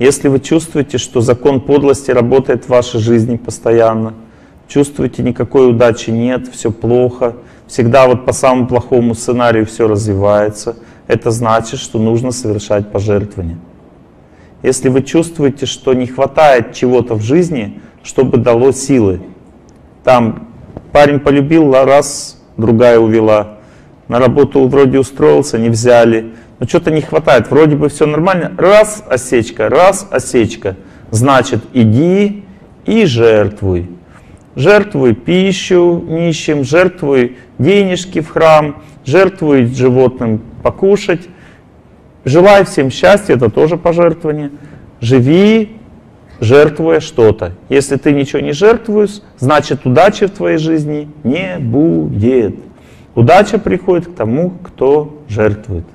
Если вы чувствуете, что закон подлости работает в вашей жизни постоянно, чувствуете, никакой удачи нет, все плохо, всегда вот по самому плохому сценарию все развивается, это значит, что нужно совершать пожертвования. Если вы чувствуете, что не хватает чего-то в жизни, чтобы дало силы, там парень полюбил, раз, другая увела, на работу вроде устроился, не взяли, но что-то не хватает, вроде бы все нормально, раз осечка, раз осечка, значит иди и жертвуй. Жертвуй пищу нищим, жертвуй денежки в храм, жертвуй животным покушать, желай всем счастья, это тоже пожертвование. Живи, жертвуя что-то. Если ты ничего не жертвуешь, значит удачи в твоей жизни не будет. Удача приходит к тому, кто жертвует.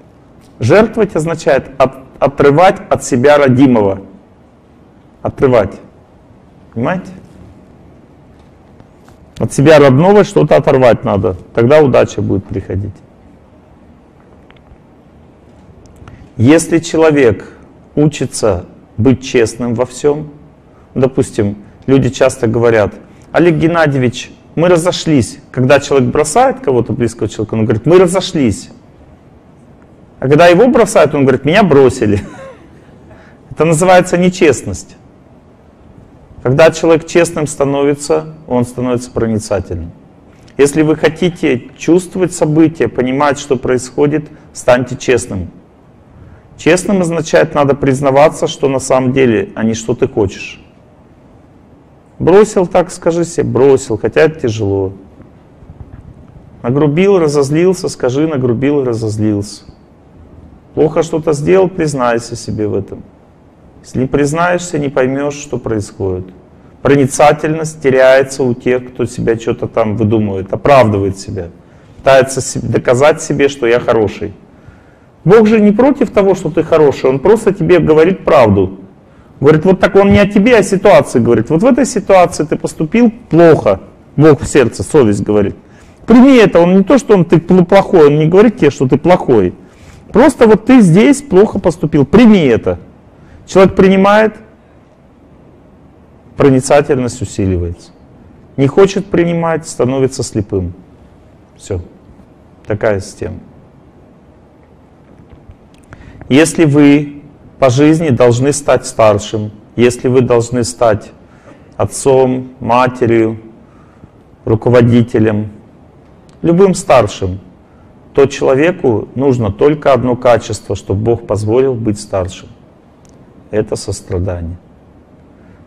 Жертвовать означает от, отрывать от себя родимого. Отрывать. Понимаете? От себя родного что-то оторвать надо. Тогда удача будет приходить. Если человек учится быть честным во всем, допустим, люди часто говорят, Олег Геннадьевич, мы разошлись. Когда человек бросает кого-то близкого человека, он говорит, мы разошлись. А когда его бросают, он говорит, меня бросили. Это называется нечестность. Когда человек честным становится, он становится проницательным. Если вы хотите чувствовать события, понимать, что происходит, станьте честным. Честным означает, надо признаваться, что на самом деле, а не что ты хочешь. Бросил так, скажи себе, бросил, хотя это тяжело. Нагрубил, разозлился, скажи, нагрубил, разозлился. Плохо что-то сделал, признайся себе в этом. Если не признаешься, не поймешь, что происходит. Проницательность теряется у тех, кто себя что-то там выдумывает, оправдывает себя. Пытается доказать себе, что я хороший. Бог же не против того, что ты хороший, Он просто тебе говорит правду. Говорит, вот так Он не о тебе, а о ситуации говорит. Вот в этой ситуации ты поступил плохо. Бог в сердце, совесть говорит. Прими это, Он не то, что Он ты плохой, Он не говорит тебе, что ты плохой. Просто вот ты здесь плохо поступил, прими это. Человек принимает, проницательность усиливается. Не хочет принимать, становится слепым. Все. Такая система. Если вы по жизни должны стать старшим, если вы должны стать отцом, матерью, руководителем, любым старшим, то человеку нужно только одно качество, чтобы Бог позволил быть старшим. Это сострадание.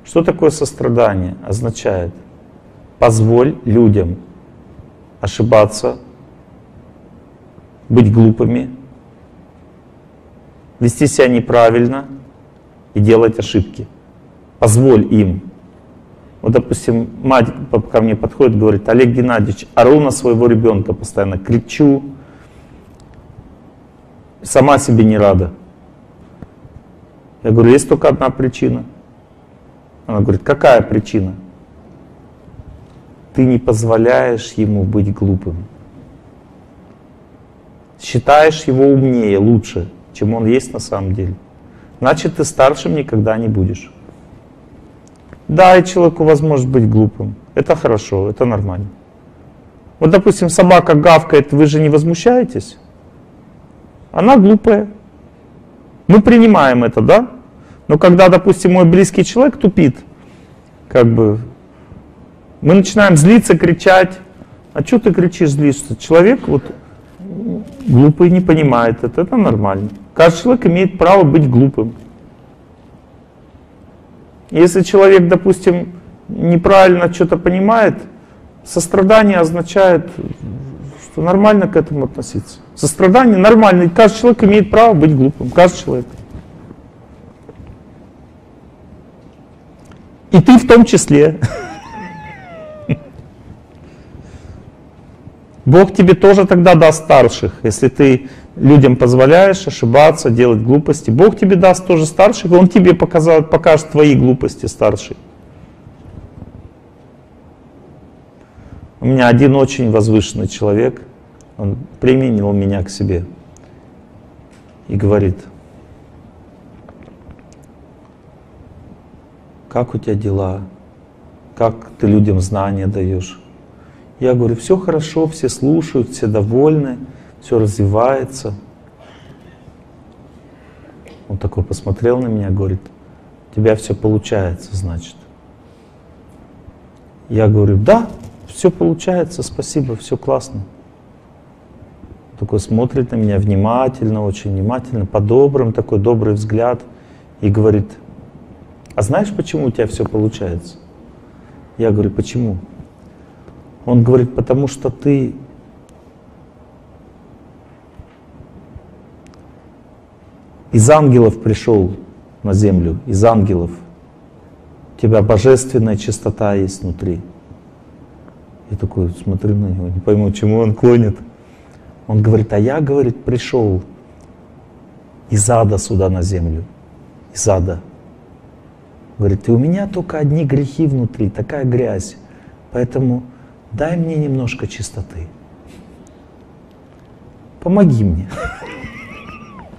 Что такое сострадание? Означает, позволь людям ошибаться, быть глупыми, вести себя неправильно и делать ошибки. Позволь им. Вот, допустим, мать ко мне подходит говорит, Олег Геннадьевич, ору на своего ребенка постоянно, кричу, сама себе не рада. Я говорю, есть только одна причина. Она говорит, какая причина? Ты не позволяешь ему быть глупым. Считаешь его умнее, лучше, чем он есть на самом деле. Значит, ты старшим никогда не будешь. Да, и человеку возможность быть глупым. Это хорошо, это нормально. Вот, допустим, собака гавкает, вы же не возмущаетесь? Она глупая. Мы принимаем это, да? Но когда, допустим, мой близкий человек тупит, как бы, мы начинаем злиться, кричать. А что ты кричишь, злишься? Человек вот глупый не понимает это, это нормально. Каждый человек имеет право быть глупым. Если человек, допустим, неправильно что-то понимает, сострадание означает, что нормально к этому относиться. Сострадание нормально, и каждый человек имеет право быть глупым, каждый человек. И ты в том числе. Бог тебе тоже тогда даст старших, если ты людям позволяешь ошибаться, делать глупости. Бог тебе даст тоже старших, Он тебе показал, покажет твои глупости старший. У меня один очень возвышенный человек, он применил меня к себе и говорит, как у тебя дела, как ты людям знания даешь. Я говорю, все хорошо, все слушают, все довольны, все развивается. Он такой посмотрел на меня, говорит, у тебя все получается, значит. Я говорю, да, все получается, спасибо, все классно. Такой смотрит на меня внимательно, очень внимательно, по-доброму, такой добрый взгляд и говорит, а знаешь, почему у тебя все получается? Я говорю, почему? Он говорит, потому что ты из ангелов пришел на землю, из ангелов. У тебя божественная чистота есть внутри. Я такой смотрю на него, не пойму, чему он клонит. Он говорит, а я, говорит, пришел из ада сюда на землю. Из ада. Говорит, и у меня только одни грехи внутри, такая грязь. Поэтому дай мне немножко чистоты. Помоги мне.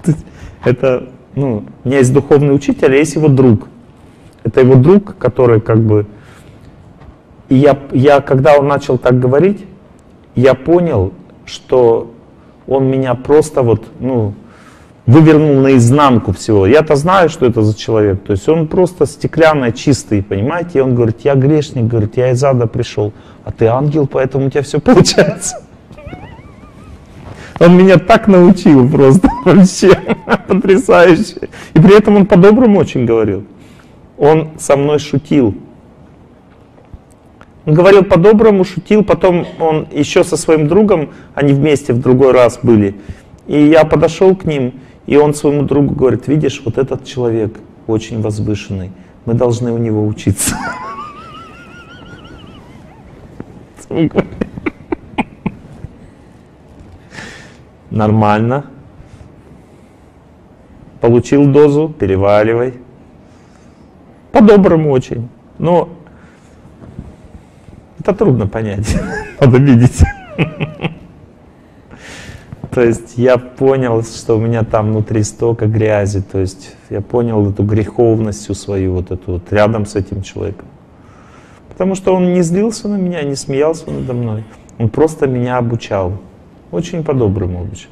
Это, ну, у меня есть духовный учитель, а есть его друг. Это его друг, который как бы... И я, я, когда он начал так говорить, я понял, что он меня просто вот, ну, вывернул наизнанку всего. Я-то знаю, что это за человек. То есть он просто стеклянный, чистый, понимаете? И он говорит, я грешник, говорит, я из ада пришел, а ты ангел, поэтому у тебя все получается. Он меня так научил просто вообще, потрясающе. И при этом он по-доброму очень говорил. Он со мной шутил. Он говорил по-доброму, шутил, потом он еще со своим другом, они вместе в другой раз были. И я подошел к ним, и он своему другу говорит, видишь, вот этот человек очень возвышенный, мы должны у него учиться. Нормально. Получил дозу, переваливай. По-доброму очень. Но это трудно понять. Надо видеть. То есть я понял, что у меня там внутри столько грязи. То есть я понял эту греховность свою, вот эту вот рядом с этим человеком. Потому что он не злился на меня, не смеялся надо мной. Он просто меня обучал. Очень по-доброму обучал.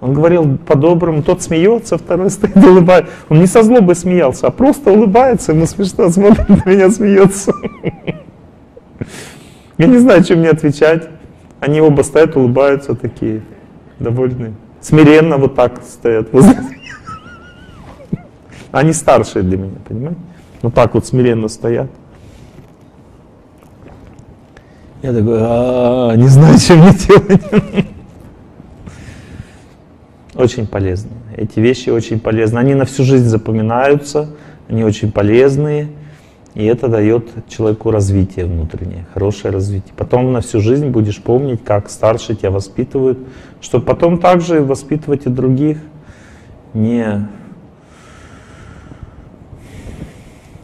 Он говорил по-доброму, тот смеется, второй стоит улыбается. Он не со злобой смеялся, а просто улыбается, ему смешно смотрит на меня, смеется. Я не знаю, чем мне отвечать. Они оба стоят, улыбаются такие, довольные. Смиренно вот так стоят. Они старшие для меня, понимаете? Вот так вот смиренно стоят. Я такой, а, не знаю, что мне делать. Очень полезно. Эти вещи очень полезны. Они на всю жизнь запоминаются, они очень полезные. И это дает человеку развитие внутреннее, хорошее развитие. Потом на всю жизнь будешь помнить, как старшие тебя воспитывают, чтобы потом также воспитывать и других, не,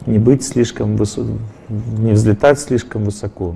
не быть слишком высоко, не взлетать слишком высоко.